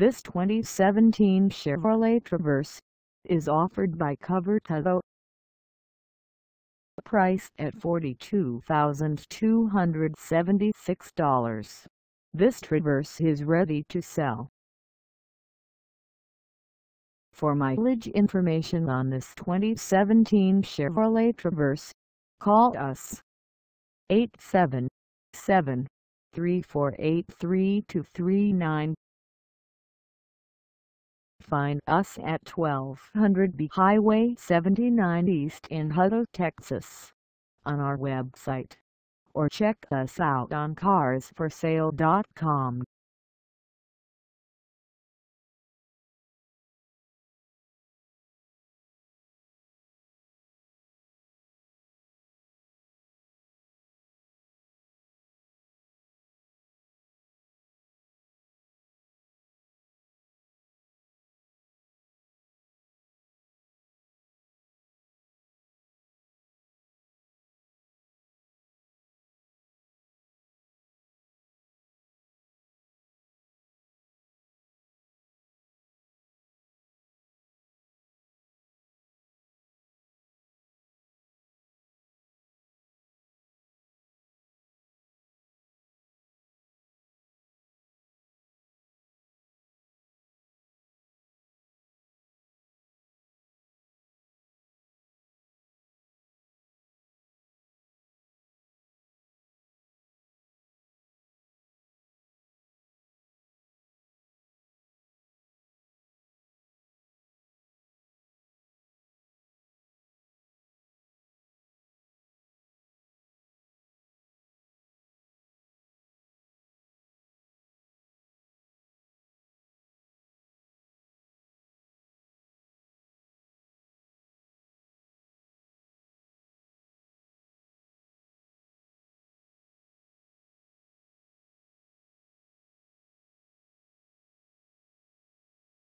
This 2017 Chevrolet Traverse is offered by Covert Hutto. Price at $42,276. This Traverse is ready to sell. For mileage information on this 2017 Chevrolet Traverse, call us 877 348 3239 Find us at 1200 B Highway 79 East in Hutto, Texas on our website or check us out on carsforsale.com.